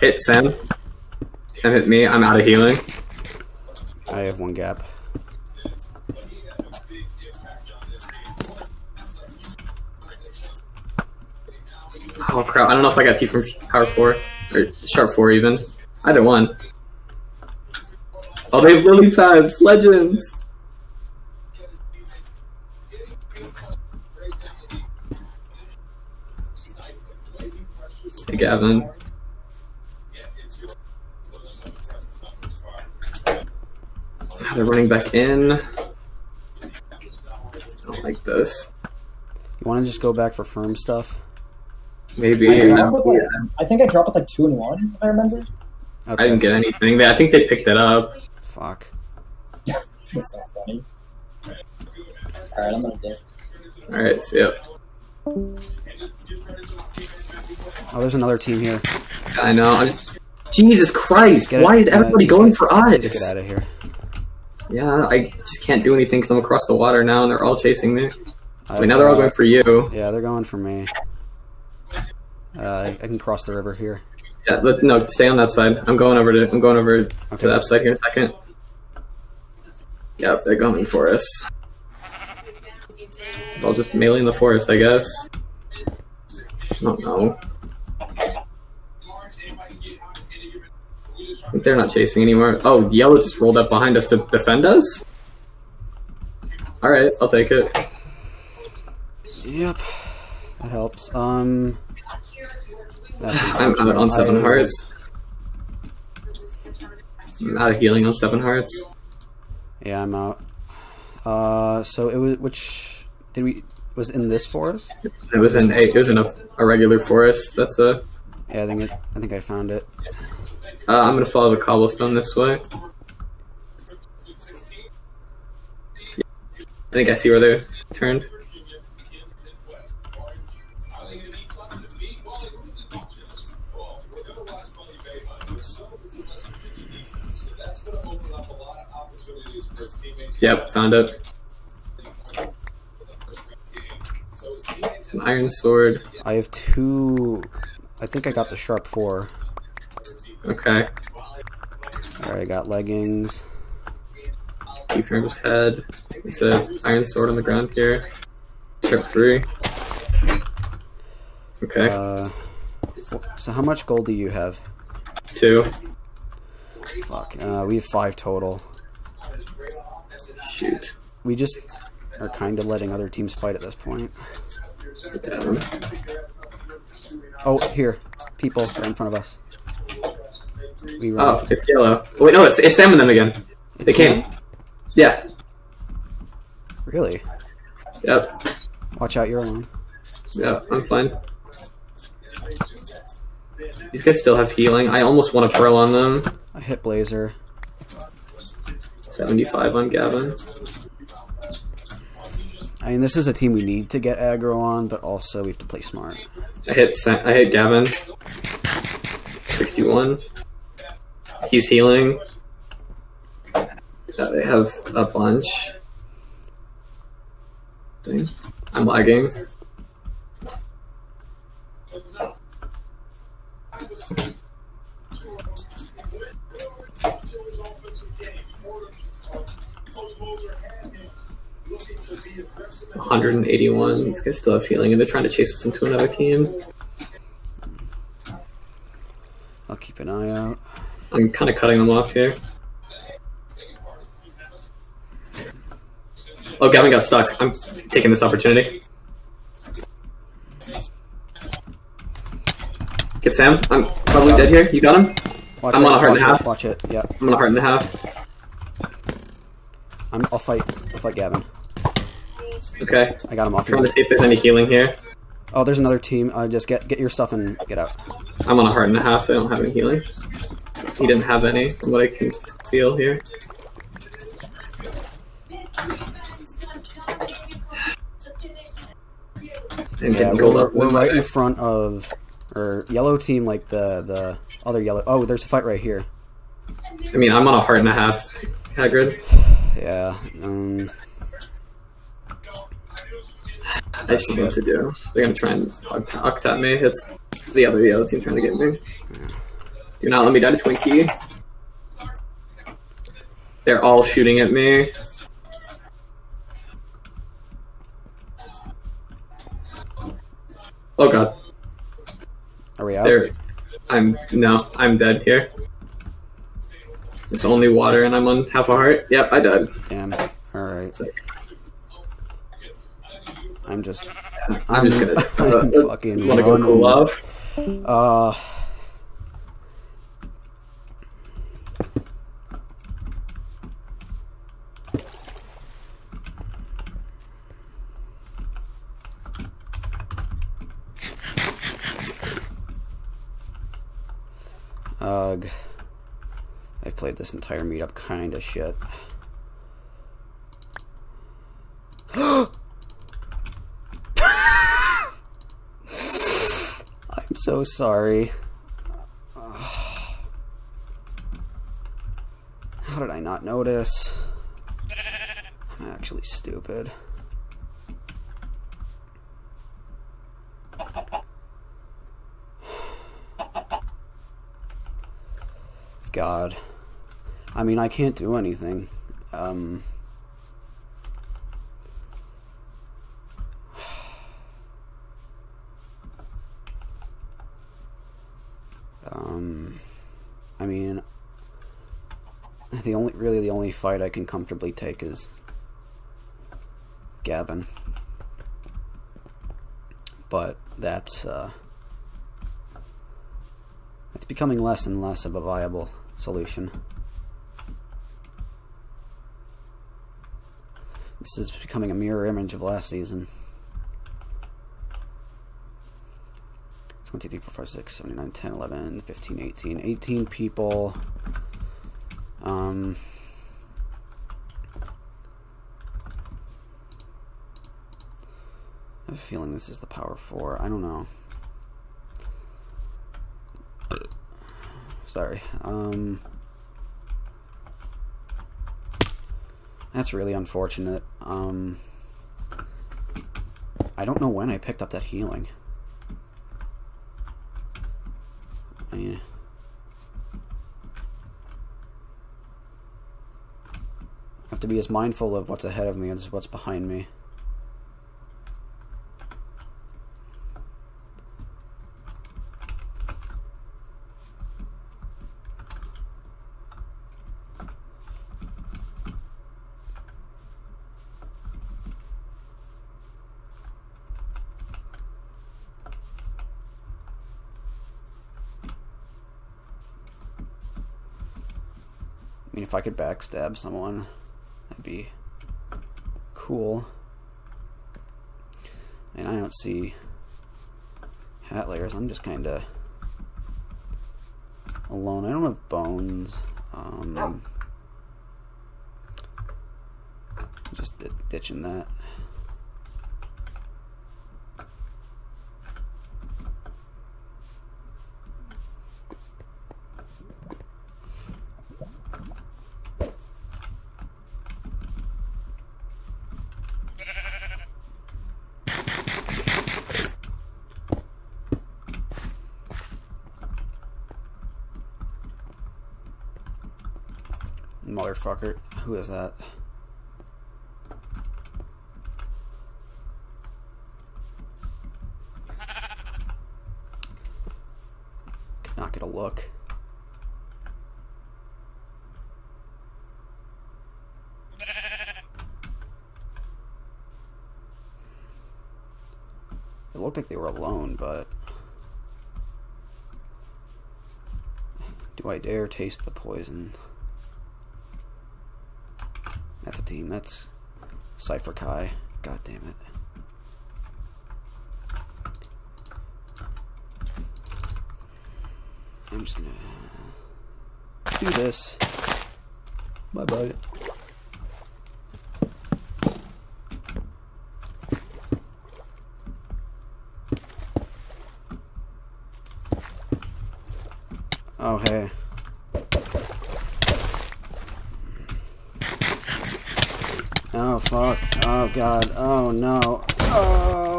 Hit Sam. Sam hit me. I'm out of healing. I have one gap. Oh crap! I don't know if I got T from Power Four or Sharp Four even. Either one. Oh, they have lily pads. Legends. Hey, Gavin. They're running back in. I don't like this. You want to just go back for firm stuff? Maybe. I, I, like, I think I dropped with like two and one, if I remember. Okay. didn't get anything. I think they picked it up. Fuck. It's so funny. Alright, I'm gonna do. All right. So yeah. Oh, there's another team here. I know. I'm just. Jesus Christ! Get Why is everybody just going get- for Just get us? out of here. Yeah, I just can't do anything because I'm across the water now, and they're all chasing me. Wait, now they're all going for you. Yeah, they're going for me. Uh, I can cross the river here. Yeah, let, no, stay on that side. I'm going over to. I'm going over to Okay. that side here in a second. Yep, they're going for us. I'll just melee in the forest, I guess. I don't know. They're not chasing anymore. Oh, yellow just rolled up behind us to defend us? Alright, I'll take it. Yep, that helps. Um, I'm out on seven I- hearts. I'm out of healing on seven hearts. Yeah, I'm out. Uh, so it was which did we was in this forest? It was in a, it was in a, a regular forest. That's a. Yeah, I think it, I think I found it. Uh, I'm gonna follow the cobblestone this way. I think I see where they turned. Yep, found it. An iron sword. I have two. I think I got the sharp four. Okay. All right, I got leggings. Ephraim's head. It's a iron sword on the ground here. Sharp three. Okay, Uh, so how much gold do you have? two. Fuck. Uh, we have five total. Shoot. We just are kind of letting other teams fight at this point. Oh, here, people are in front of us. Oh, it's yellow. Wait, no, it's it's Sam and them again. They It's came. them? Yeah. Really? Yep. Watch out, you're alone. Yep. I'm fine. These guys still have healing. I almost want to pearl on them. I hit Blazer. 75 on Gavin. I mean, this is a team we need to get aggro on, but also we have to play smart. I hit Sa- I hit Gavin. 61. He's healing. Yeah, they have a bunch. Thing. I'm lagging. One hundred and eighty-one. These guys still have healing, and they're trying to chase us into another team. I'll keep an eye out. I'm kind of cutting them off here. Oh, Gavin got stuck. I'm taking this opportunity. Get Sam. I'm probably dead here. You got him? Watch I'm it, on a heart and a it, half. Watch it. Yeah, I'm on a heart and a half. I'm, I'll fight. I'll fight Gavin. Okay. I got him off. I'm Trying to see if there's any healing here. Oh, there's another team. Uh, just get get your stuff and get out. I'm on a heart and a half. I don't have any healing. He didn't have any, from what I can feel here. And Yeah, we're, up. we're right in front of, or yellow team, like the the other yellow. Oh, there's a fight right here. I mean, I'm on a heart and a half. Hagrid. Yeah. Um, I don't know what to do. They're gonna try and octap me. It's the other yellow team trying to get me. Do not let me die to Twinkie. They're all shooting at me. Oh god. Are we out? There. I'm no. I'm dead here. It's only water, and I'm on half a heart. Yep, I died. Damn. All right. I'm just. I'm just gonna I'm uh, fucking wanna go cool off. Uh. I've played this entire meetup kind of shit. I'm so sorry. How did I not notice? I'm actually stupid. God. I mean, I can't do anything. Um. Um, I mean, the only really the only fight I can comfortably take is Gavin, but that's uh, it's becoming less and less of a viable solution. This is becoming a mirror image of last season. 23, 4, 5, 6, 7, 9, 10, 11, 15, 18. 18 people. Um, I have a feeling this is the power 4. I don't know. Sorry. Um, that's really unfortunate. Um, I don't know when I picked up that healing. I I have to be as mindful of what's ahead of me as what's behind me. Mean, if I could backstab someone, that'd be cool. And I don't see hat layers. I'm just kind of alone. I don't have bones. Um, just ditching that. Motherfucker. Who is that? Not get a look. It looked like they were alone, but do I dare taste the poison? That's a team. That's Cypher Kai. God damn it. I'm just gonna do this. Bye bye. Oh, hey. Oh, fuck. Oh, God. Oh, no. Oh.